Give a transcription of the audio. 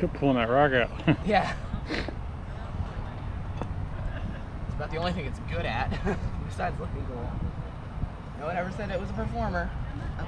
Keep pulling that rock out. Yeah. It's about the only thing it's good at, besides looking cool. No one ever said it was a performer. Oh,